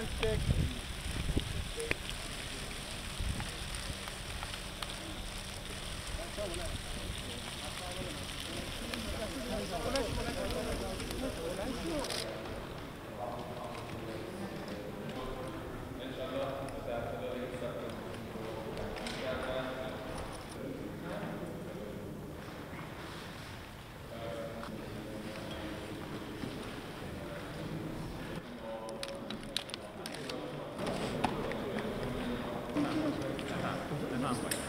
on six. That's over there. Ajá, no, no, no,